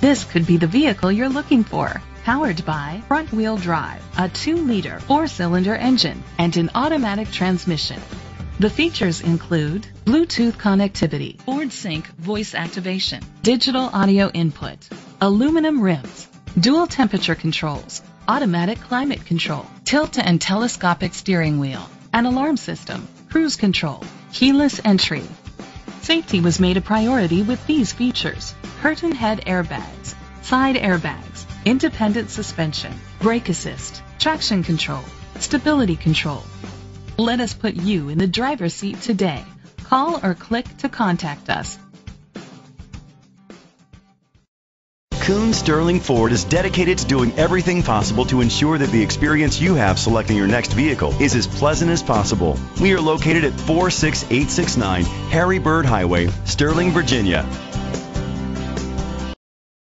This could be the vehicle you're looking for. Powered by front wheel drive, a 2 liter 4 cylinder engine, and an automatic transmission. The features include Bluetooth connectivity, Ford Sync voice activation, digital audio input, aluminum rims, dual temperature controls, automatic climate control, tilt and telescopic steering wheel, an alarm system, cruise control, keyless entry. Safety was made a priority with these features. Curtain head airbags, side airbags, independent suspension, brake assist, traction control, stability control. Let us put you in the driver's seat today. Call or click to contact us. Koons Sterling Ford is dedicated to doing everything possible to ensure that the experience you have selecting your next vehicle is as pleasant as possible. We are located at 46869 Harry Byrd Highway, Sterling, Virginia.